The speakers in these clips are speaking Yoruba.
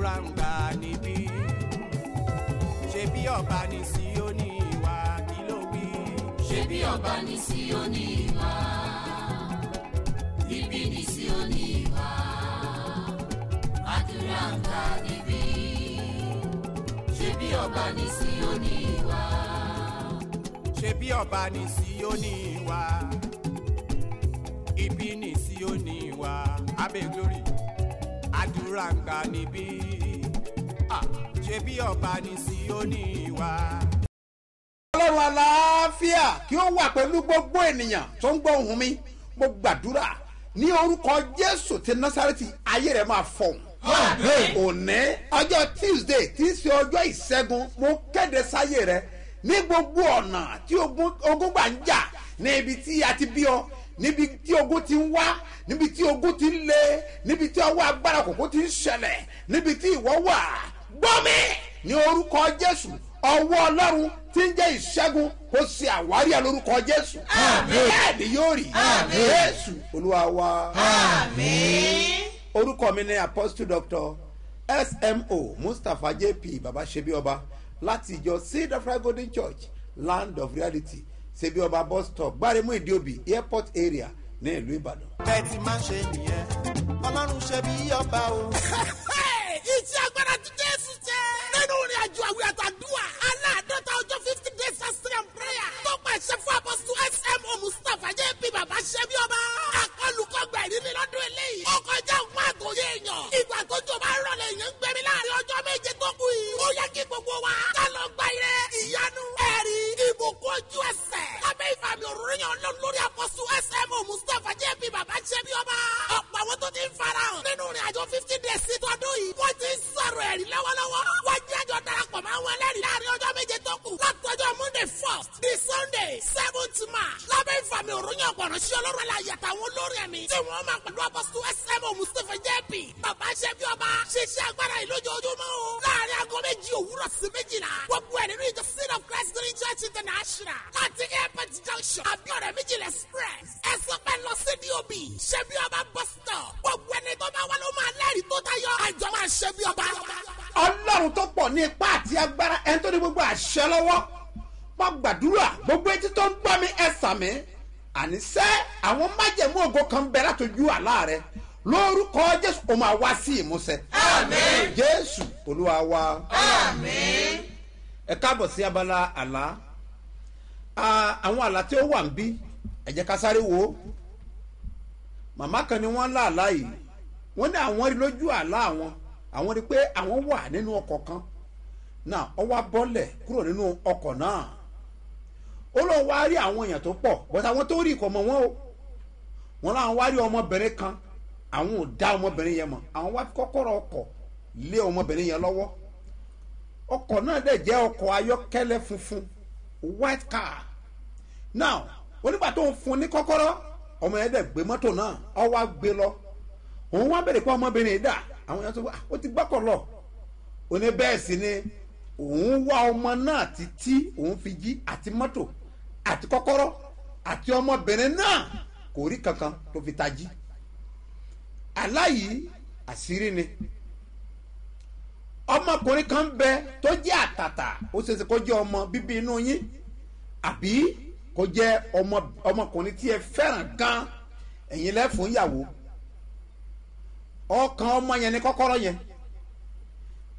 àdúrà ń gbà níbí. Ṣe bí ọba ní Síónì wá kí ló wí. ṣé bí ọba ní Síónì wá níbí ní Síónì wá àdúrà ń gbà níbí. Ṣé bí ọba ní Síónì wá ṣe bí ọba ní Síónì wá ibi ní Síónì wá abẹ́ glory àdúrà ń gbà níbí Ah, ṣe bí ọba ní Síónì wá. ọlọ́run aláàfíà kí ó wà pẹ̀lú gbogbo ènìyàn tó ń gbọ́ ohùn mi mo gbàdúrà ní orúkọ jésù ti násàrẹ́tì ayé rẹ̀ máa fọ̀hún. òní ọjọ́ tuesday tí í ṣe ọjọ́ ìṣẹ́gun mo kéde sáyé rẹ ní gbogbo ọ̀nà tí ogun ogun gbà ń jà ní ibi tí a ti bí ọ níbi tí ogun ti ń wá níbi tí ogun ti ń le níbi tí ọwọ́ agbára kòkó ti ń ṣẹlẹ̀ níbi tí ìwọ wà gbọ́ mi. Ní orúkọ jésù ọwọ́ ọlọ́run tí ń jẹ́ ìṣẹ́gun kó ṣe àwárí ẹ̀ lórúkọ jésù. Bẹ́ẹ̀ ni yóò rí. Jésù olúwa wa. Orúkọ mi ni apostle doctor smo mustapha jp baba sebioba láti ìjọ of life golden church land of reality sebioba bus stop gbáremú ìdíòbí airport area ní ìlú ìbàdàn. bẹ́ẹ̀ ti máa ṣe nìyẹn ọlọ́run ṣe bí ọba o. iṣẹ́ agbára ti jésù jẹ́. nínú ìrìn àjò àwìn àtàdúrà aláàdọ́ta ọjọ́ fifty days fasting and prayer tó pàṣẹ fún apọ́sù smo mustapha jẹ́ bí bàbá ṣẹ́bí ọba. akọlùkọgbà ìrírí lọ́dún eléyìí. ó kọjá òun àtòyé èèyàn. ìgbà tó jọba rọlẹ̀ gbàdúrà gbogbo etí tó ń gbọ́ mi ẹ sàmì àníṣe àwọn májẹ̀mú ògo kan bẹ látọjú àlá rẹ? Lórúkọ jésù ó máa wá sí ìmúṣẹ. àmín. Jésù olúwa wa. àmín. ẹ káàbọ̀ sí abala àlá. Ah, àwọn àlá tí ó wà ń bí ẹ jẹ́ ká sáré wo. Màmá kan ni wọ́n lá àlá yìí. Wọ́n ní àwọn rí lójú àlá àwọn. Àwọn rí pé àwọn wà nínú ọkọ̀ kan. Náà ó wá bọ́lẹ̀ kúrò nínú ọkọ̀ náà ó lọ wá rí àwọn èèyàn tó pọ̀ bọ́tà àwọn tó rí ìkọ̀ mọ́ wọn o. Wọn láwọn wá rí ọmọbìnrin kan àwọn ò dá ọmọbìnrin yẹn mọ̀. Àwọn wá kọ́kọ́rọ́ ọkọ̀ lé ọmọbìnrin yẹn lọ́wọ́. Ọkọ̀ náà dẹ̀ jẹ́ ọkọ̀ ayọ́kẹ́lẹ́ funfun white car. Now onígbà tó ń fún ní kọ́kọ́rọ́ ọmọ yẹn dẹ̀ gbé mọ́tò náà ó wá gbé lọ. Òun wá bèrè pé ọmọbìnrin yìí dà. Àwọn yẹn tó wá ó ti gbọ́kọ̀ lọ. Ó ní bẹ́ẹ̀ sì ni òun wá ọmọ náà títí òun fi jí àti mọ́tò àti kọ́kọ́rọ́ àti ọmọbìnrin náà kò rí kankan tó fi tají. Aláyìí àṣírí ni. Ọmọkùnrin kan bẹ tó jẹ́ àtàtà ó ṣeéṣe kó jẹ́ ọmọ bíbí inú yín àbí kó jẹ́ ọmọ ọmọkùnrin tí ẹ fẹ́ràn gan ẹ̀yin lẹ́fún ìyàwó. Ọkàn ọmọ yẹn ni kọ́kọ́rọ́ yẹn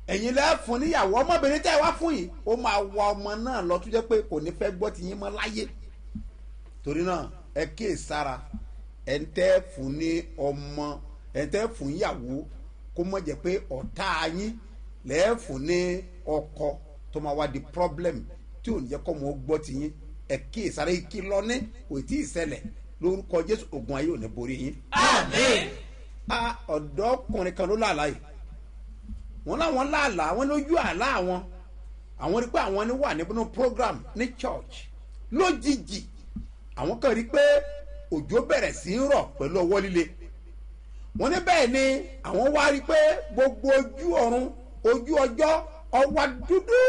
ẹ̀yin lẹ́fún níyàwó. Ọmọbìnrin tẹ́ ẹ wá fún yìí ó máa wa ọmọ náà lọ tó jẹ́ pé kò ní fẹ́ gbọ́ ti yín mọ́ láyé. Torí náà ẹ kíyè sára ẹ ń tẹ́ fún ní ọmọ ẹ ń tẹ́ fún ìyàwó kó mọ̀ jẹ́ pé ọ̀tá yín lẹ́ẹ̀fún ní ọkọ tó máa wá di problem tí ò ní jẹ́ kọ́ mọ́ gbọ́ ti yín ẹ kíyè sára ìkìlọ̀ ní kò tí ì ṣẹlẹ̀. Lórúkọ jésù ogun ayé ò ní borí yín. àmín. A ọ̀dọ́kùnrin kan ló làlá yìí wọ́n láwọn làlá wọn lójú àlá àwọn. Àwọn rí pé àwọn ní wà nínú program ní church. Lójijì àwọn kan rí pé òjò bẹ̀rẹ̀ sí í rọ̀ pẹ̀lú ọwọ́ líle. Wọ́n ní bẹ́ẹ̀ ni àwọn wá rí pé gbogbo ojú ọ̀run ojú ọjọ́ ọwọ́ dúdú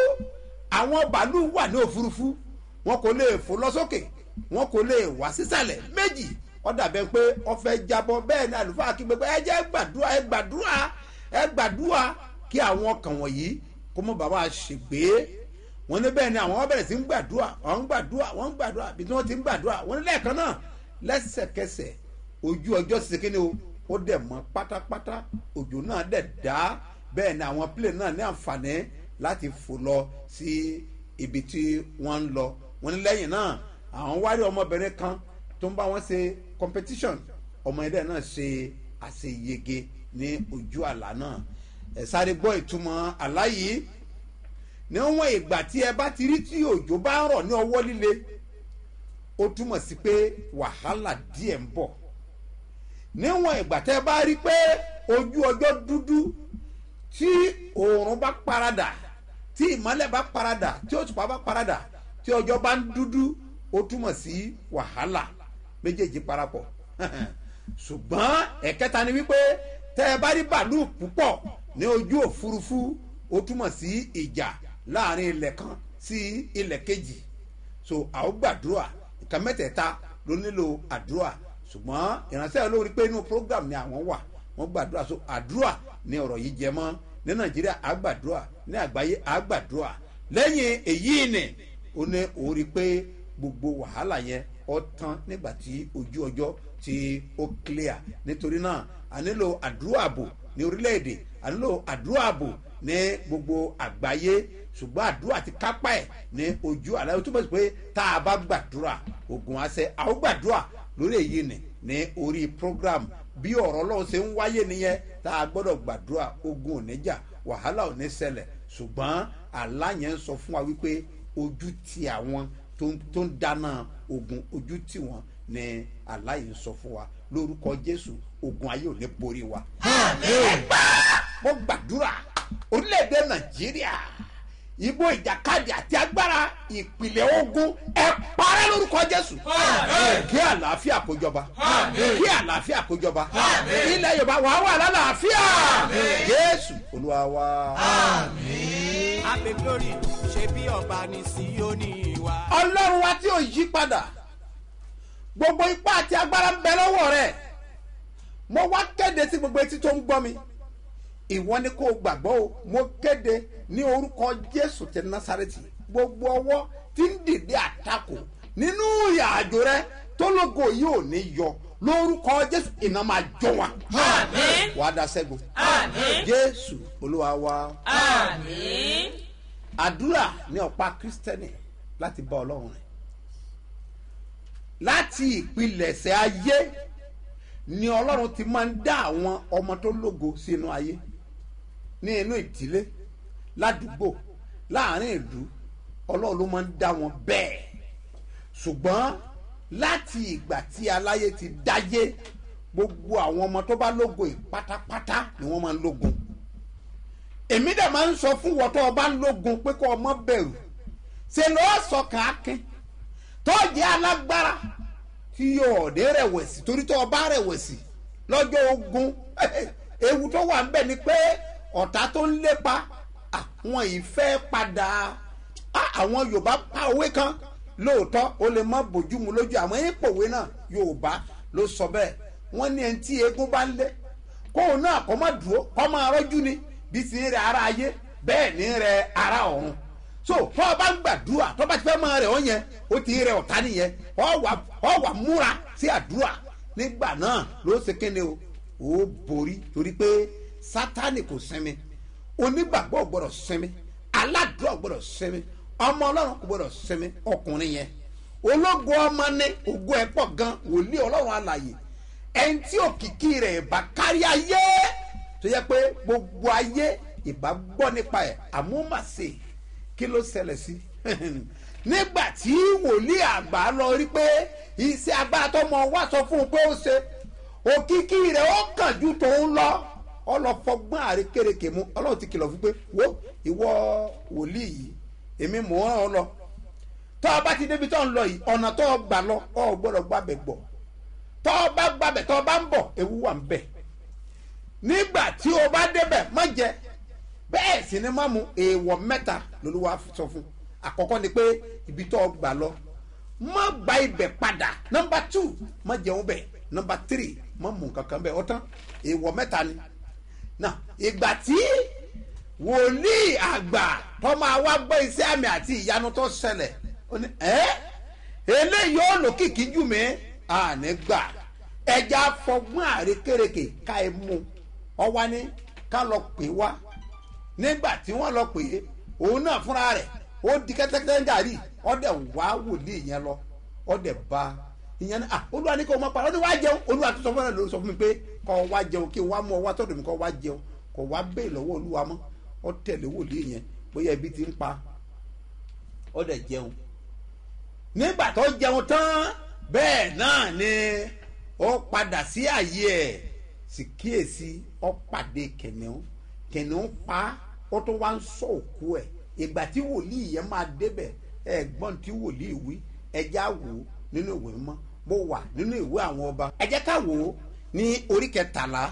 àwọn bàálù wà ní òfurufú. Wọn kò lè fò lọ sókè wọn kò lè wá sísàlẹ̀. Méjì wọ́n dàbẹ̀ pé wọ́n fẹ́ bẹ́ẹ̀ ni àlùfáà kí gbogbo ẹ jẹ́ gbàdúrà ẹ gbàdúrà ẹ gbàdúrà kí àwọn ọkàn wọ̀nyí kó mọ́ bàbá ṣègbè wọ́n ní bẹ́ẹ̀ ni àwọn bẹ̀rẹ̀ sí ń gbàdúrà wọ́n ń gbàdúrà wọ́n ń gbàdúrà bí wọ́n ti ń gbàdúrà. Wọ́n ní lẹ́ẹ̀kan náà lẹ́sẹ̀kẹsẹ̀ ojú ọjọ́ ṣe kí ni o? Ó dẹ̀ mọ́ pátápátá òjò náà dẹ̀ dá. Bẹ́ẹ̀ ni àwọn plane náà ní àǹfààní láti fò lọ sí ibi tí wọ́n ń lọ. Wọ́n ní lẹ́yìn náà àwọn wárí ọmọbìnrin kan tó ń bá wọn ṣe competition. Ọmọ ẹ̀dẹ̀ náà ṣe àṣeyege ní ojú àlá náà ẹ̀ sáré gbọ́ ìtumọ̀ àlá yìí. Níwọ̀n ìgbà tí ẹ bá ti rí tí òjò bá rọ̀ ní ọwọ́ líle ó túmọ̀ sí pé wàhálà díẹ̀ ń bọ̀. Níwọ̀n ìgbà tẹ́ bá rí pé ojú ọjọ́ dúdú tí oòrùn bá paradà tí ìmọ́lẹ̀ bá paradà tí òṣùpá bá paradà tí ọjọ́ bá ń dúdú ó túmọ̀ sí wàhálà. Méjèèjì parapọ̀. Ṣùgbọ́n ẹ̀kẹta ni wípé tẹ́ ẹ bá rí bàálù púpọ̀ ní ojú òfurufú ó túmọ̀ sí ìjà láàárín ilẹ̀ kan sí ilẹ̀ kejì. So ó gbàdúrà. Nǹkan mẹ́tẹ̀ẹ̀ta ló nílò àdúrà. Ṣùgbọ́n ìránṣẹ́ olórí pé inú program ni àwọn wà. Wọ́n gbàdúrà. So àdúrà ni ọ̀rọ̀ yìí jẹ mọ́. Ní nàìjíríà á gbàdúrà. Ní àgbáyé á gbàdúrà. Lẹ́yìn èyí ni ó ní orí pé gbogbo wàhálà yẹn ọ tán nígbà tí ojú ọjọ́ tí ó clear. Nítorí náà a nílò àdúrà ààbò ní orílẹ̀-èdè a nílò àdúrà ààbò ní gbogbo àgbáyé ṣùgbọ́n àdúrà ti kápá ẹ̀ ní ojú àlàyé tó bẹ̀ sí pé tá a bá gbàdúrà ogun àṣẹ àwọn gbàdúrà lórí èyí nì ní orí program. Bí ọ̀rọ̀ ọlọ́run ṣe ń wáyé nìyẹn tá a gbọ́dọ̀ gbàdúrà ogun ò ní jà wàhálà ò ní ṣẹlẹ̀. Ṣùgbọ́n àlá yẹn ń sọ fún wa wípé ojú ti àwọn tó ń dáná ogun ojú tí wọn ní àlá ń sọ fún wa. Lórúkọ jésù ogun ayé ò ní borí wa. gbàdúrà ibo ìjàkadì àti agbára ìpìlẹ̀ ogun ẹ parẹ́ lórúkọ jésù. kí àlàáfíà kó jọba. Kí àlàáfíà kó jọba. Ilẹ̀ yorùbá wàá wà lálàáfíà. Jésù olúwa wa. abe glory ṣe bí ọba ní síónì wa. ọlọ́run wa tí ò yí padà. Gbogbo ipá àti agbára ń bẹ lọ́wọ́ rẹ̀. Mo wá kéde sí gbogbo etí tó ń gbọ́ mi. Ìwọ ni kò gbàgbọ́ o. Mo kéde ní orúkọ jésù ti násàrẹ́tì gbogbo ọwọ́ tí ń dìde àtakò nínú ìrìn àjò rẹ tó lógo yìí ò ní yọ lórúkọ jésù iná máa jó wọn. Àmín. wàá da sẹ́gun. Àmín. jésù olúwa wa. Àmín. àdúrà ní ọ̀pá kristẹni láti bá ọlọ́run rìn láti ìpilẹ̀ṣẹ̀ ayé ni ọlọ́run ti máa ń dá àwọn ọmọ tó lógo sínú ayé ní inú ìdílé ládùúgbò láàárín ìlú ọlọ́run ló máa ń dá wọn bẹ́ẹ̀. Ṣùgbọ́n láti ìgbà tí aláyé ti dáyé gbogbo àwọn ọmọ tó bá lógo yìí pátápátá ni wọ́n máa ń lógun. Èmi dẹ̀ máa ń sọ fún wọn tó o bá ń lógun pé kó o mọ́ bẹ̀rù. Ṣe lọ́ọ́ sọkàn akin tó jẹ́ alágbára tí yóò dé rẹ̀wẹ̀sì torí tó o bá rẹ̀wẹ̀sì lọ́jọ́ ogun ewu tó wà ń bẹ̀ ni pé ọ̀tá tó ń lépa àwọn ìfẹ́ padà. Ah, àwọn yorùbá pa òwe kan. Lóòótọ́ ó lè má bójúmu lójú. Àwọn ìpòwe náà yorùbá ló sọ bẹ́ẹ̀. Wọ́n ní ẹni tí eégún bá lé kóun náà kọ́ máa dúró kọ́ máa rọ́jú ni. Bí ti ń rẹ ara ayé bẹ́ẹ̀ ní rẹ ara ọ̀run. So o bá ń gbàdúrà tó bá ti fẹ́ máa rẹ̀ ọ́ yẹn ó ti rẹ ọ̀tá nìyẹn. Ọ wà múra sí àdúrà. Nígbà náà ló ṣe kéde o? Ó borí torí pé sátani kò sinmi onígbàgbọ́ gbọ́dọ̀ sinmi aládùúrà gbọ́dọ̀ sinmi ọmọ ọlọ́run kò gbọ́dọ̀ sinmi ọkùnrin yẹn. Ológun ọmọ ní ogun ẹ̀ pọ̀ gan wòlíì ọlọ́run alàyè ẹni tí òkìkí rẹ̀ bá kárí ayé tó yẹ pé gbogbo ayé ìbá gbọ́ nípa ẹ̀ àmúmàsè kí ló ṣẹlẹ̀ sí? Nígbà tí wòlíì àgbà lọ rí pé iṣẹ́ agbára tó mọ wá sọ fún un pé ó ṣe òkìkí rẹ̀ ó kàn ju tòun lọ ọlọ́fọgbọ́n àrékèrèké mu ọlọ́run ti kìlọ̀ fún pé wo ìwọ wòlíì yìí èmi mò ń ràn ọ́ lọ. Tọ́ ọ bá ti débi tó ń lọ yìí ọ̀nà tó o gbà lọ ọ gbọ́dọ̀ gbàbẹ̀ gbọ̀. Tọ́ ọ bá gbàbẹ̀ tọ́ ọ bá ń bọ̀ ewu wà ń bẹ̀. Nígbà tí o bá débẹ̀ má jẹ. Bẹ́ẹ̀ sì ni má mu èèwọ̀ mẹ́ta lolúwa sọ fún. Àkọ́kọ́ ni pé ibi tó o gbà lọ. Má gba ibẹ̀ padà. Nọmba two má jẹun bẹ̀. Nọmba three má mu kankan bẹ̀. Ọ̀tán èèwọ̀ mẹ́ta ni na ìgbà tí wòlíì àgbà tó máa wá gbọ́ iṣẹ́ àmì àti ìyanu tó ṣẹlẹ̀ ẹ́ eléyìí ó lòkìkí jù mí. Àní gbà. Ẹja fọgbọ́n àrékèrèké ká ẹ mú. Ọ wá ní ká lọ pè wá. Nígbà tí wọ́n lọ pè é òun náà fúnra rẹ̀ ó di kẹ́tẹ́kẹ́tẹ́ ń gàrí ọ̀dẹ̀ wá wòlíì yẹn lọ. Ọ̀dẹ̀ bá ìyẹn ní ah olúwa ní kò mọ pa ọ ní wá jẹun. Olúwa tó sọ fún ẹ lórí sọ fún mi pé kọ́ wá jẹun kí wá mú ọ wá tọ̀dọ̀ mi kọ́ wá jẹun kọ́ wá bẹ́ẹ̀ lọ́wọ́ olúwa mọ́. Ọ tẹ̀lé wòlíì yẹn bóyá ibi ti ń pa. Ọ̀dẹ̀ jẹun. Nígbà tó jẹun tán bẹ́ẹ̀ náà ni ó padà sí àyè ẹ̀ sì kíyèsí ó pàdé kẹ̀nìún. Kẹ̀nìún pa ó tó wá ń sọ òkú ẹ̀. Ìgbà tí wòlíì yẹn máa débẹ̀ ẹ̀gbọ́n tí wòlíì wí ẹjẹ́ àwò nínú ìwé mọ́ mo wà nínú ìwé àwọn ọba. Ẹ jẹ́ ká wò ó ní orí kẹtàlá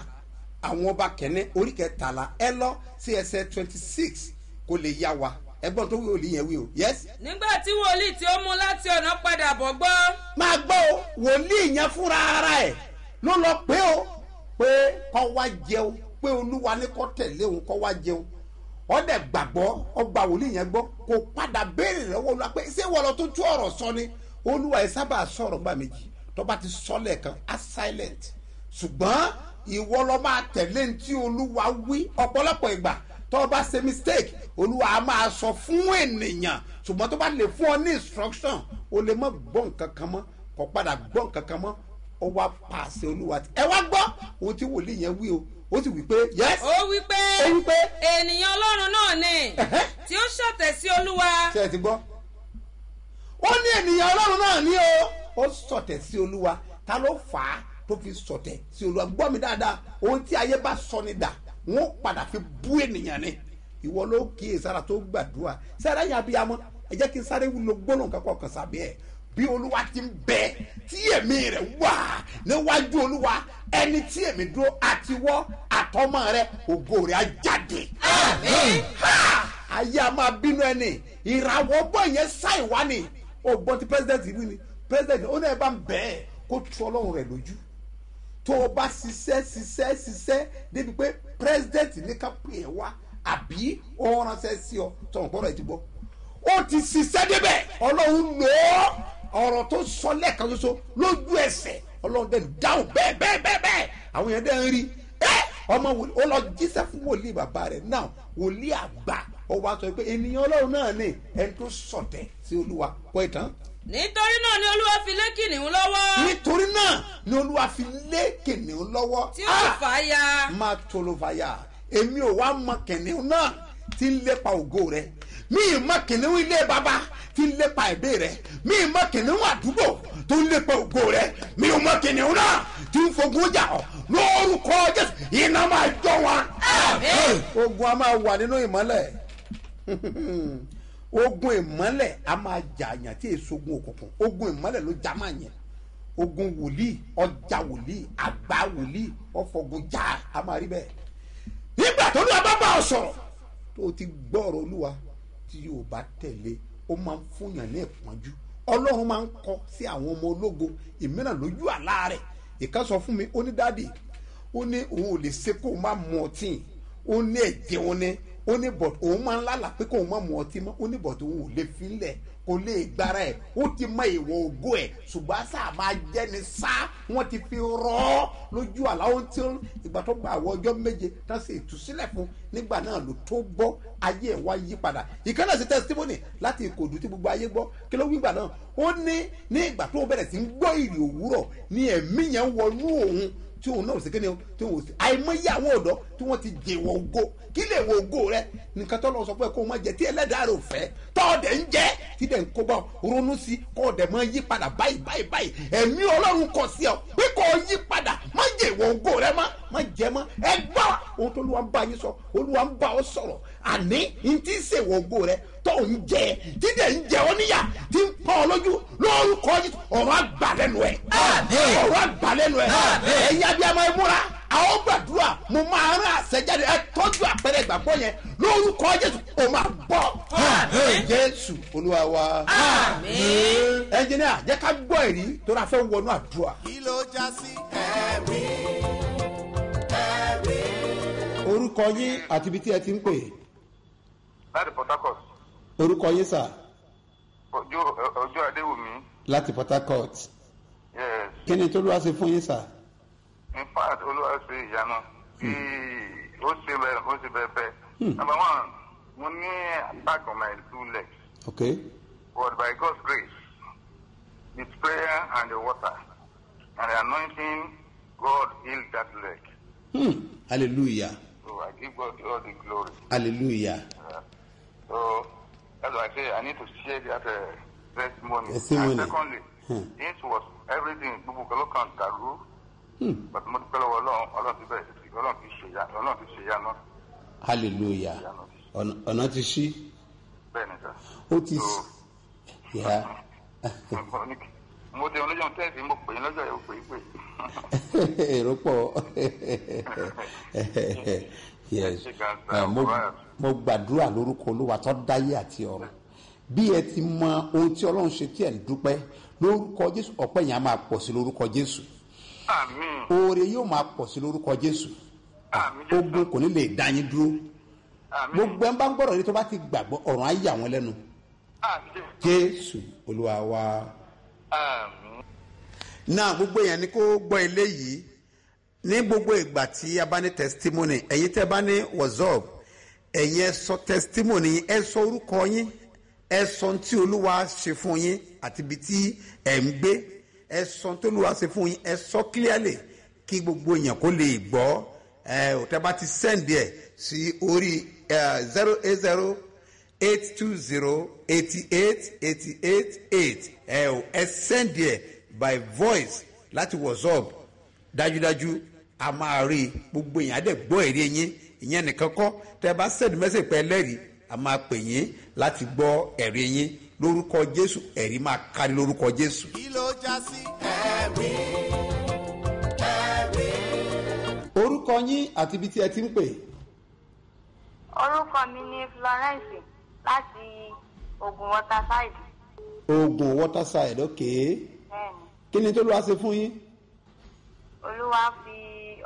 àwọn ọba kẹ́ni orí kẹtàlá. Ẹ lọ sí ẹsẹ̀ twenty six kó lè yá wa. Ẹgbọ́n tó wí wòlíì yẹn wí o. Yes? Nígbà tí wòlíì tí ó mú láti ọ̀nà padà bọ̀ gbọ́. Máa gbọ́ o. Wòlíì yẹn fúnra ara ẹ̀ ló lọ pé o pé kọ́ wá jẹun pé olúwa ní kọ́ tẹ̀lé òun kọ́ wá jẹun. Ọdẹ gbàgbọ́ ọgbà wòlíì yẹn gbọ́. Kò padà béèrè lọ́wọ́ olúwa pé ṣé wọ́n lọ tó tú ọ̀rọ̀ sọ ni olúwa ẹ̀ sábà sọ̀rọ̀ gbà méjì. Tó bá ti sọ lẹ́ẹ̀kan á silent. Ṣùgbọ́n ìwọ lọ máa tẹ̀lé tí olúwa wí. Ọ̀pọ̀lọpọ̀ ìgbà tó o bá ṣe mistake olúwa á máa sọ fún ènìyàn. Ṣùgbọ́n tó bá lè fún ọ ní instruction o lè má gbọ́ nǹkan kan mọ́. Kò padà gbọ́ nǹkan kan mọ́. Ó wá pàṣẹ olúwa. Ẹ wá gbọ́ ohun tí wòlíì yẹn wí o. Ó sì wí pé yes. Ó wí pé ènìyàn ọlọ́run náà ni tí ó ṣọ̀tẹ̀ sí olúwa. Ṣe ti gbọ́ ó ní ènìyàn ọlọ́run náà ní o. Ó sọ̀tẹ̀ sí olúwa. Ta ló fà á tó fi sọ̀tẹ̀ sí olúwa? Gbọ́ mi dáadáa. Ohun tí ayé bá sọ ni dà wọ́n padà fi bú ènìyàn ni. Ìwọ ló kíyè sára tó gbàdúrà. Sára yà bí amọ ẹ jẹ́ kí n sáré wúlò gbólóhùn kankan kan sábẹ́ ẹ̀. Bí olúwa ti ń bẹ tí èmi rẹ̀ wà níwájú olúwa ẹni tí èmi dúró àtiwọ́ àtọmọ rẹ̀ ògo rẹ̀ á jáde. Ayé a máa bínú ẹni. Ìràwọ̀ bọ̀ yẹn sáì wá ni ó gbọ́n ti president wí ni. President ó náà bá ń bẹ́ẹ̀ kó tu ọlọ́run rẹ̀ lójú. Tó o bá ṣiṣẹ́ ṣiṣẹ́ ṣiṣẹ́ débi pé president ní ká pè é wá àbí ó ránṣẹ́ sí ọ tọ̀hún gbọ́dọ̀ ẹ ti gbọ́. Ó ti ṣiṣẹ́ débẹ̀ ọlọ́run lò ó. Ọ̀rọ̀ tó sọ lẹ́ẹ̀kan ṣoṣo lójú ẹsẹ̀ ọlọ́run dẹ̀ dáhùn bẹ́ẹ̀ bẹ́ẹ̀ bẹ́ẹ̀ bẹ́ẹ̀. Àwọn yẹn dẹ̀ ń rí ẹ́ ọmọ wòlíì ó lọ jíṣẹ́ fún wòlíì bàbá rẹ̀. Náà wòlíì àgbà ó wá sọ pé ènìyàn ọlọ́run náà ní ẹni tó sọ̀tẹ̀ sí olúwa. Kọ́ ìtàn. Nítorí náà ni olúwa fi lé kìnìún lọ́wọ́. Nítorí náà ni olúwa fi lé kìnìún lọ́wọ́. Tí ó Ah! fà á ya. Máa tolo fàyà èmi ò wá mọ kìnìún náà tí ń lépa ògo rẹ. Mi ì mọ kìnìún ilé baba tí ń lépa ẹbí rẹ. Mi ì mọ kìnìún àdúgbò tó ń lépa ògo rẹ. Mi ò mọ kìnìún náà tí ń fogun jà ọ lórúkọ jésù. Iná máa jọ wọn. ogun a máa wà nínú ìmọ́lẹ̀ ogun ìmọ́lẹ̀ a máa jà àyàn tí èso ogun òkùnkùn. Ogun ìmọ́lẹ̀ ló já máa yẹn ogun wòlíì ọjà wòlíì àgbà wòlíì ọfọgun já a máa rí bẹ́ẹ̀. Nígbà tó ní abá bá ọ sọ̀rọ̀ tó ti gbọ́ ọ̀rọ̀ olúwa tí yóò bá tẹ̀lé ó máa ń fúnyàn ní ìpọ́njú. Ọlọ́run máa ń kọ sí àwọn ọmọ ológo ìmíràn lójú àlá rẹ̀. Ìkan sọ fún mi ó ní dáàdì ó ní òun ò lè ṣe kó má mu ọtí. Ó ní ẹ̀jẹ̀ òun ní ó ní bọ̀t òun máa ń lálà pé kó o má mu ọtí mọ́. Ó ní bọ̀t òun ò lè fi ń lẹ̀ kò lè gbára ẹ̀. Ó ti mọ ìwọ̀ ògo ẹ̀. Ṣùgbọ́n sáà máa jẹ́ ni sá wọ́n ti fi rọ́ ọ́ lójú àlá. Ó ti ń ìgbà tó gba àwọn ọjọ́ méje tán sì ìtúsílẹ̀ fún nígbà náà ló tó bọ́ ayé ẹ̀ wá yí padà. Ìkànnì sí testimony láti ìkòdù tí gbogbo ayé gbọ́. Kí ló wí ìgbà náà? Ó ní ní ìgbà tó bẹ̀rẹ̀ sí ń gbọ́ ìrì òwúrọ̀ ní ẹ̀mí yẹn wọnú òun tí òun náà ò sí kí ni o tí òun ò sí. Àìmọye àwọn ọ̀dọ́ tí wọ́n ti jèwọ̀ ògo. Kí lè wo ògo rẹ? Nǹkan tó lọ sọ pé kó o má jẹ tí ẹlẹ́dàá rẹ ò fẹ́ tọ́ ọ̀dẹ̀ ń jẹ́ tí dẹ̀ ń kó bá ronú sí kó ọ̀dẹ̀ máa yí padà báyìí báyìí báyìí. Ẹ̀mí ọlọ́run kọ sí ọ. Pé kó o yí padà má jèwọ̀ ògo rẹ má má jẹ mọ́. Ẹ ohun tó olúwa ń bá yín sọ olúwa ń bá ọ sọ̀rọ̀. Àní n tí ń rẹ tó ń jẹ tí dẹ̀ ń jẹ ọ níyà tí ń pọ́n ọ lójú lórúkọ yìí ọ̀rọ̀ àgbà lẹ́nu ẹ̀. Ọ̀rọ̀ àgbà lẹ́nu ẹ̀. Ẹ̀yin abiyamọ ẹ múra àwọn gbàdúrà mo máa rán àṣẹjáde ẹ tọ́jú àpẹẹrẹ ìgbàgbọ́ yẹn lórúkọ jésù o máa gbọ́ jésù olúwa wa. Ẹnjìníà jẹ́ ká gbọ́ èrí tó ra fẹ́ wọnú àdúrà. kí ló já sí ẹ̀rí? Ẹ̀rí. orúkọ yín àti ibi tí ẹ ti ń pè. Láti port harcourt orúkọ yín sà ojú ojú adéwùmí. Láti port harcourt. Yes. Kí ni wá sí fún yín sà. in fact olúwa ṣe ìyanu. Tí ó ṣe bẹ́ẹ̀ ó ṣe bẹ́ẹ̀ bẹ́ẹ̀. Number one mo ní attack on my two legs. Okay but by god's grace with prayer and the water and the anointing god healed that leg. Hmm. hallelujah. So i give god all the glory. Hallelujah. So that's why i say i need to share that uh, testimony Testimony. and secondly Hmm. this was everything. Gbogbo kan ló kàn dàrú. Hmm. but mo dúpẹ́ lọ́wọ́ ọlọ́run. Ọlọ́run ti bẹ̀rẹ̀ sí ọlọ́run ti ṣe ìyanu. Ọlọ́run ti ṣe ìyanu. Hallelujah. Ọ̀nà ti ṣí. Bẹ́ẹ̀ ni sà. ó ti ṣí mo dé olójú tẹ́sí mo pè é lọ́jọ́ yẹn pè é pè é. èrò pọ̀ yes. Ah, mo mo gbàdúrà lórúkọ olúwa tó dáyé àti ọ̀run. Bí ẹ ti mọ ohun tí ọlọ́run ṣe tí ẹ̀ ń dúpẹ́ lórúkọ jésù ọ̀pẹ́ yẹn á máa pọ̀ sí lórúkọ jésù. Oore yóò máa pọ̀ sí lórúkọ jésù. Ogun kò ní lè dá yín dúró. Gbogbo ẹ̀ ń bá ń gbọ́dọ̀ yìí tó bá ti gbàgbọ́ ọ̀run á yà wọ́n lẹ́nu. Jésù olúwa wa. náà gbogbo èèyàn ni kó gbọ́ eléyìí ní gbogbo ìgbà tí a bá ní testimony ẹ̀yin tẹ́ bá ní whatsapp ẹ̀yin ẹ sọ testimony yín ẹ sọ orúkọ yín ẹ sọ ohun tí olúwa ṣe fún yín àti ibi tí ẹ̀ ń gbé. Ẹ sọ tí olúwa ṣe fún yín ẹ sọ clearly kí gbogbo èèyàn kó lè gbọ́. Ẹ ò tẹ́ bá ti send ẹ̀ sí orí zero eight zero eight two zero eighty eight eighty eight eight. Ẹ ò ẹ send ẹ̀ by voice láti whatsapp dájúdájú a máa rí i gbogbo èèyàn á dẹ̀ gbọ́ èrè yín ìyẹn nìkan kọ́ tẹ́ bá send message pẹ́ lẹ́rìí a máa pè yín láti gbọ́ ẹ̀rí yín lórúkọ jésù ẹ̀rí máa kárí lórúkọ jésù. kí ló já sí. ẹ̀rí ẹ̀rí. orúkọ yín àti ibi tí ẹ ti ń pè orúkọ mi ní florence láti ogun waterside oògùn waterside ok kí ni tó ló wá ṣe fún yín. olúwa fi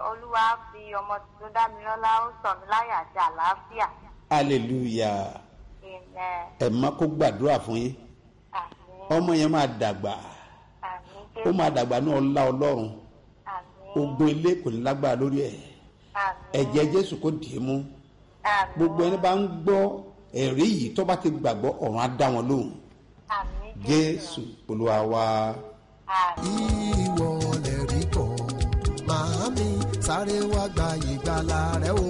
olúwa fi ọmọ tuntun dá mi lọ́lá ó sọ mí láyà àti àlàáfíà. Hallelujah. Ẹ̀ má kó gbàdúrà fún yín. Ọmọ yẹn máa dàgbà. Ó máa dàgbà ní ọlá ọlọ́run. Ogun ilé kò ní lágbára lórí ẹ̀. Ẹ̀jẹ̀ jésù kò dì í mú. Gbogbo ẹni bá ń gbọ́ ẹ̀rí yìí tó bá ti gbàgbọ́ ọ̀run á dá wọn lóhùn. Jésù. Olúwa wa. Ìwọ lè rí bọ̀ màámi sáré wá gba ìgbàlà rẹ o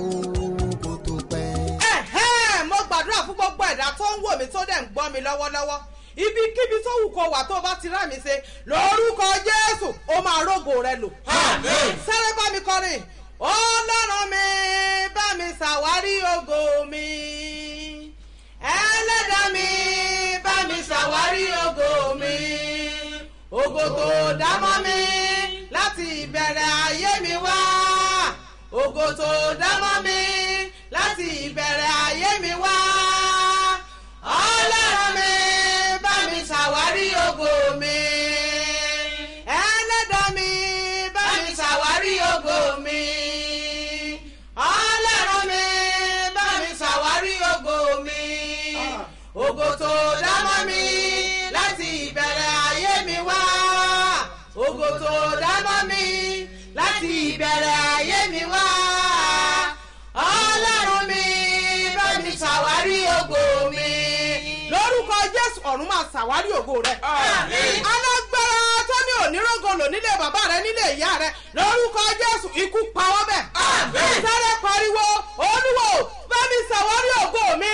kó tó pẹ́. mo gbàdúrà fún gbogbo ẹ̀dá tó ń wò mí tó dẹ̀ ń gbọ́ mi lọ́wọ́lọ́wọ́. Ibikíbi tó wù kó wà tó bá ti rá mi ṣe lórúkọ jésù ó máa rógò rẹ lò. sáré bá mi kọrin. Ọlọ́run mi bá mi ṣàwárí ògo mi. Ẹlẹ́dàá mi bá mi ṣàwárí ògo mi. Ògo tó dámọ́ mi ògo tó dámọ́ mi láti ìbẹ̀rẹ̀ ayé mi wá. Ọlọ́run mi bá mi ṣàwárí ògo mi. Ẹlẹ́dàá mi bá mi ṣàwárí ògo mi. Ọlọ́run mi bá mi ṣàwárí ògo mi. Ògo tó dámọ́ mi láti ìbẹ̀rẹ̀ ayé mi wá. Ògo tó dámọ́ mi láti ìbẹ̀rẹ̀ ayé mi wá ọlọ́run mi bá mi ṣàwárí ògo mi. lórúkọ jésù ọ̀run máa ṣàwárí ògo rẹ. alágbára tó ní onírògolo nílé bàbá rẹ nílé ìyá rẹ lórúkọ jésù ikú pa wọ́n bẹ̀. sáré pariwo olúwo bá mi ṣàwárí ògo mi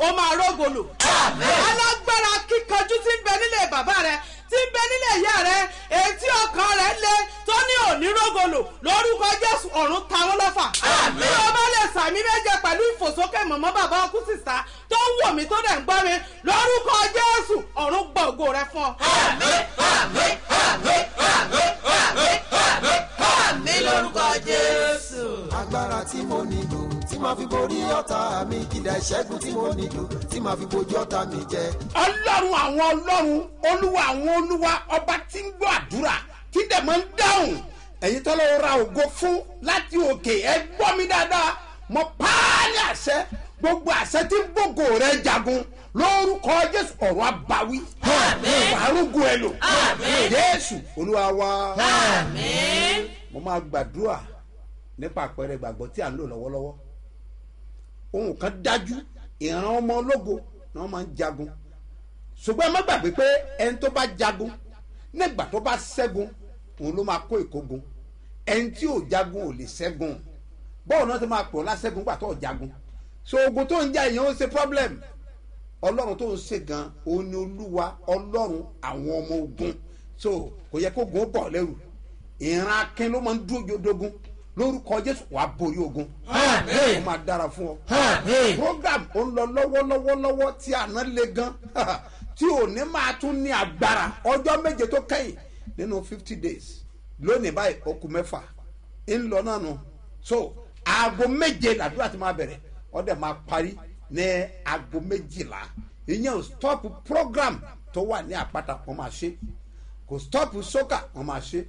ó máa rógolò. alágbára kíkanjú tí ń bẹ nílé bàbá rẹ tí ń bẹ nílé ìyá rẹ ètí ọkàn rẹ le tó ní òní rógolò lórúkọ jésù ọ̀run ta wọ́n lọ́fà. bí o bá lè sàmí méje pẹ̀lú ìfòsókè mọ̀mọ́ bàbá ọkú sísá tó ń wò mí tó dẹ̀ ń gbọ́ mi lórúkọ jésù ọ̀run gbọ́ ògo rẹ fún ọ lórúkọ jésù. agbára tí mo nílò tí màá fi borí ọ̀tá mi ìdá ìṣẹ́gun tí mo nílò tí màá fi bojú ọ̀tá mi jẹ. ọlọ́run àwọn ọlọ́run olúwa àwọn olúwa ọba tí ń gbọ́ àdúrà tí dẹ̀ máa ń dáhùn. Ẹ̀yin tó lọ́wọ́ ra ògo fún láti òkè ẹ gbọ́ mi dáadáa. Mo ní àṣẹ gbogbo àṣẹ tí ń gbogbo rẹ jagun lórúkọ jésù ọ̀rọ̀ àbáwí wàárùgù ẹ lò jésù olúwa wa. Mo máa gbàdúrà nípa àpẹẹrẹ ìgbàgbọ́ tí à ń lò lọ́wọ́lọ́wọ́. Ohun kan dájú ìran ọmọ ológo ni wọ́n máa ń jagun. Ṣùgbọ́n ẹ má gbàgbé pé ẹni tó bá jagun nígbà tó bá ṣẹ́gun òun ló máa kó ìkógun. Ẹni tí ò jagun ò lè ṣẹ́gun. Bọ́ọ̀ náà ti máa pọ̀ lásẹ́gun gbà tó ò jagun? So ogun tó ń jà èèyàn ó ṣe problem. Ọlọ́run tó ń ṣe gan òun ni olúwa ọlọ́run àwọn ọmọ ogun. So kò yẹ kó gun ó bọ̀ lẹ́rù. Ìran akin ló máa ń dúró jodogun lórúkọ jésù wàá borí ogun. Ó máa dára fún ọ. Program ó ń lọ lọ́wọ́lọ́wọ́lọ́wọ́ tí àná le gan. Tí òní máa tún ní agbára. Ọjọ́ méje tó kẹ́yìn nínú fifty days. Lónìí báyìí ó kù mẹ́fà. Ń lọ náà nù. So aago méje làdúrà ti máa bẹ̀rẹ̀. Ó dẹ̀ máa parí ní aago méjìlá. Ìyẹn ò stop program tó wà ní àpáta wọn máa ṣe. Kò stop sókà wọn máa ṣe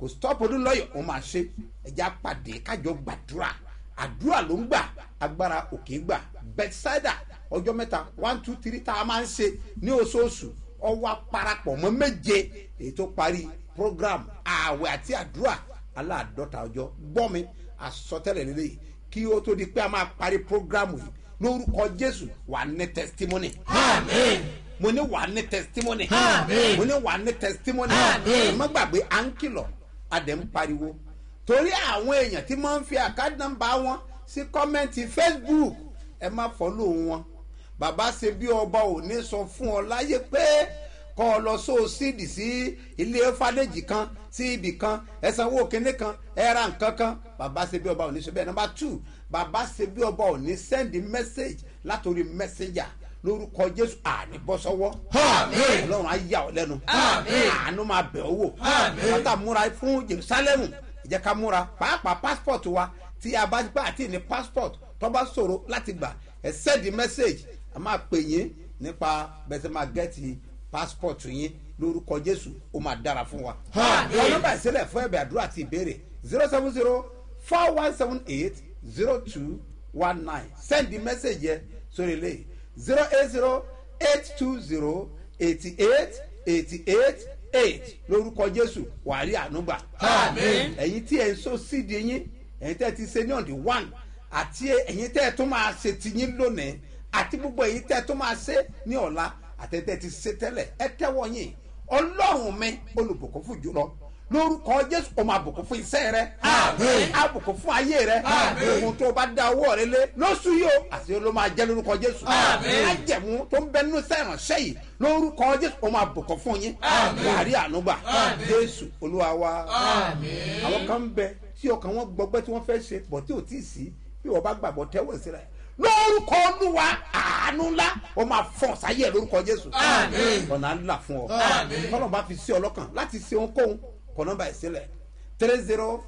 kò stop olúlọ́yọ̀ wọn máa ṣe. Ẹja pàdé kájọ gbàdúrà. Àdúrà ló ń gbà agbára òkè gbà. Bethsaida ọjọ́ mẹ́ta one two three tá a máa ń ṣe ní oṣooṣù. Ọwọ́ parapọ̀ mọ́ méje. Èyí tó parí program ààwẹ̀ àti àdúrà aláàdọ́ta ọjọ́. Gbọ́ mi àsọtẹ́lẹ̀ lélẹ́yìí. Kí ó tó di pé a máa parí program yìí lórúkọ jésù wà ní testimony. mo ní wà ní testimony. mo ní wà ní testimony. mo gbàgbé à ń kìlọ̀ adẹ̀ ń pariwo. Torí àwọn èèyàn tí máa ń fi àkáàdì nọmba wọn sí kọ́mẹ́ǹtì facebook ẹ má fọ́lọ́ wọn. Bàbá ṣe bí ọba ò ní sọ fún ọ láyé pé kọ́ ọ lọ sóò síìdì sí ilé fàdéjì kan sí ibì kan ẹ sanwó kinní kan ẹ ra nǹkan kan. Bàbá ṣe bí ọba ò ní sọ bẹ́ẹ̀. Nọmba two bàbá ṣe bí ọba ò ní sẹ́ndì mẹ́sẹ̀gì látòrí mẹ́sẹ̀jà lórúkọ jésù àní bọ́ sọ́wọ́. Ọlọ́run á yà ọ́ lẹ́nu. Àánú máa bẹ̀ ọ́ wò. Pátá múra fún jerusalem. Ìjẹ́ ká múra. Pàápàá passport wa tí a bá gbà àti ní passport tó bá ṣòro láti gbà ẹ sẹ́ndì mẹ́sẹ̀gì a máa pè yín nípa bẹ́ẹ̀ sẹ́ máa gẹ́ẹ̀tì passport yín lórúkọ jésù. Ó máa dára fún wa. wọn nọmba ìsílẹ̀ fún ẹ̀bẹ̀ àdúrà àti ìbéèrè. Zero seven zero four one seven eight zero two one nine. Send the message yẹ sórí ilé zero eight zero eight two zero eighty eight eighty eight eight lórúkọ jésù wàrí ànúgbà. ẹ̀yin tí ẹ̀ ń so sídìí yín ẹ̀yin tẹ́ ti ṣe ní on the one àti ẹ̀yin tẹ́ tún máa ṣe tiyín lónìí àti gbogbo ẹ̀yin tẹ́ tún máa ṣe ní ọ̀la àtẹ̀tẹ̀ ti ṣe tẹ́lẹ̀ ẹ tẹ́wọ́ yín. Ọlọ́run mi olùbùkún fún jùlọ lórúkọ jésù o máa bùkún fún iṣẹ́ rẹ. A bùkún fún ayé rẹ. Ohun tó bá da owó rẹ lé lóṣù yìí o àti ló máa jẹ́ lórúkọ jésù. Májẹ̀mú tó ń bẹ nínú sẹ́rànṣẹ́ yìí lórúkọ jésù o máa bùkún fún yín. Wàrí ànúgbà jésù olúwa wa. Àwọn kan ń bẹ tí ọkàn wọn gbọgbẹ́ tí wọ́n fẹ́ ṣe bọ̀ tí ò tí ì sí bí wọ́n bá gbàgbọ́ tẹ́wọ̀ sí rẹ̀. Lórúkọ olúwa àánú ńlá ó máa fọ sáyé ẹ lórúkọ jésù. Ọ̀nà ńlá fún ọ. Tọ́lọ̀ bá fi sí ọ lọ́kàn láti ṣe ohunkóhun kọ nọ́mbà ìsílẹ̀ three zero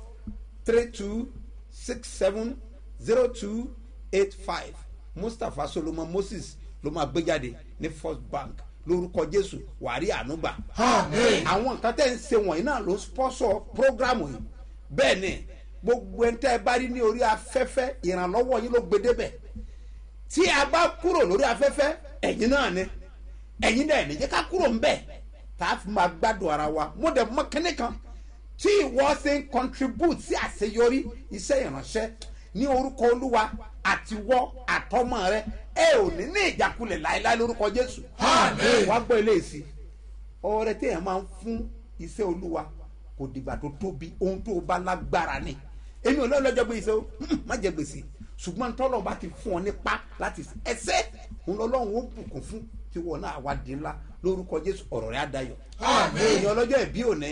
three two six seven zero two eight five. Mustapha solomon moses ló máa gbé jáde ní first bank lórúkọ jésù wàrí ànúgbà. Àwọn nǹkan tẹ́ ń ṣe wọ̀nyí náà ló sponsor program yìí. Bẹ́ẹ̀ ni gbogbo ẹni tẹ́ ẹ bá rí ní orí afẹ́fẹ́ ìrànlọ́wọ́ yín ló gbé débẹ̀. Tí a bá kúrò lórí afẹ́fẹ́ ẹ̀yin náà ni. Ẹ̀yin náà ni jẹ́ ká kúrò ńbẹ̀ tá a fi máa gbádùn ara wa. Mo dẹ̀ mọ kínní kan tí ìwọ ṣe ń contribute sí àṣeyọrí iṣẹ́ ìránṣẹ́ ní orúkọ olúwa àtiwọ́ àtọmọ rẹ. Ẹ ò ní ní ìjákulẹ̀ láéláé lórúkọ jésù. Wá gbọ́ ilé ìsì ọrẹ téèyàn máa ń fún iṣẹ́ olúwa kò dìgbà tó tóbi ohun tó bá lágbára ni. Èmi ò lọ́ọ́ lọ́jọ́ gbèsè o. Má jẹ gbèsè. Ṣùgbọ́n tọ́lọ̀ bá ti fún ọ nípa láti ẹsẹ̀ òun lọ́lọ́run ó bùkún fún tí wọn náà wá di ńlá lórúkọ jésù ọ̀rọ̀ rẹ̀ á dayọ̀. Èèyàn ọlọ́jọ́ ìbí òní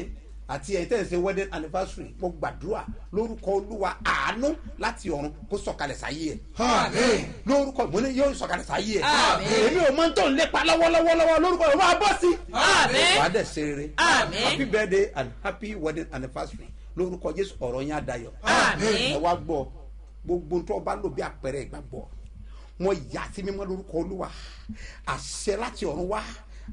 àti ẹ̀yin tẹ̀ ń ṣe wedding anniversary mo gbàdúrà lórúkọ olúwa àánú láti ọ̀run kó sọ̀kalẹ̀ sáyé ẹ̀. Lórúkọ mo ní yóò sọ̀kalẹ̀ sáyé ẹ̀. Èmi ò mọ tó ń lépa lọ́wọ́lọ́wọ́ lórúkọ yóò máa bọ́ sí wàá dẹ̀ ṣe rere. Happy birthday and happy wedding anniversary. Lórúkọ jésù ọ̀rọ̀ yẹn á dayọ̀. Ẹ wá gbọ́ gbogbo tó bá lò bí àpẹẹrẹ ìgbàgbọ́ mo yà sí mímọ́ lórúkọ olúwa. Àṣẹ láti ọ̀run wá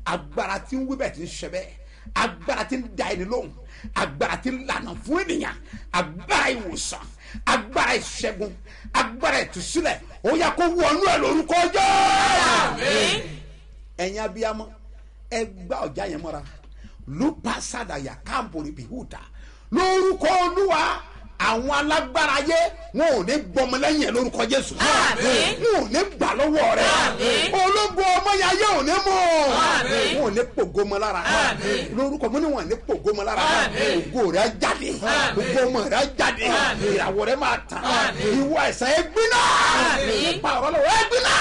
agbára tí ń wí bẹ́ẹ̀ tí ń ṣe bẹ́ẹ̀. Agbára tí ń da ẹni lóhùn. Agbára tí ń lànà fún ènìyàn. Agbára ìwòsàn. Agbára ìṣẹ́gun. Agbára ìtúsílẹ̀. Ó yẹ kó wọnú ẹ lórúkọ jẹ́ ẹ̀yin abiyamọ ẹ gbá ọjà yẹn mọ́ra. Lupa sadaya káàbòrì bìhùdà lórúkọ olúwa àwọn alágbára ayé wọn ò ní gbọmọlẹ́yìn ẹ lórúkọ jésù. Wọn ò ní gbà lọ́wọ́ rẹ. Ológun ọmọ yẹn ayé ò ní mú wọn ò ní pògómọ lára. Lórúkọ mo ní wọn ò ní pògómọ lára. Ògo rẹ jáde. Ògo ọmọ rẹ jáde. Ìràwọ̀ rẹ máa tàn. Ìwọ ẹ̀sán ẹ gbiná. Nípa ọ̀rọ̀ lọ́wọ́ ẹ gbiná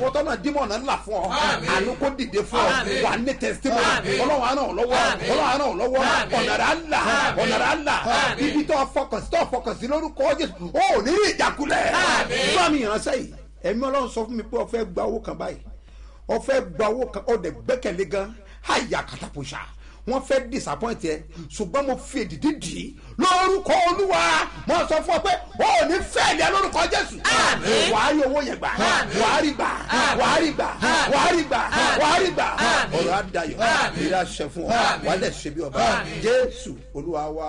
wọ́n tọ́nà dímọ̀ náà ńlá fún ọ. Àánú kó dìde fún ọ. Wà ní tẹsítímọ̀ ọlọ́wọ́ àná ọlọ́wọ́ ọlọ́wọ́ àná ọlọ́wọ́ ọ̀nà rẹ̀ á là. Ọ̀nà rẹ̀ á là. Ibi tó fọkàn sí tó fọkàn sí lórúkọ jésù. Ó ní rí ìjákulẹ̀. Bá mi ìránṣẹ́ yìí ẹ̀mí ọlọ́run sọ fún mi pé ó fẹ́ gba owó kan báyìí. Ó fẹ́ gba owó kan ó dẹ̀ gbẹ́kẹ̀lé gan. Àyà kàtàkùsà wọ́n fẹ́ disappoint ẹ ṣùgbọ́n mo fi èdìdí dì í lórúkọ olúwa. Mo sọ fún ọ pé ó ní fẹ́ẹ̀lì ẹ lórúkọ jésù. Wàá rí owó yẹn gbà. Wàá rí gbà. Wàá rí gbà. Wàá rí gbà. Wàá rí gbà. Ọ̀rọ̀ adayọ̀ ìrírá ṣẹ fún ọ. Wàá ṣe bí ọba. Jésù olúwa wa.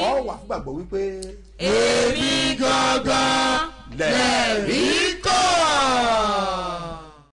Ọ wà gbàgbọ́ wípé èmi gangan lẹ́ẹ̀.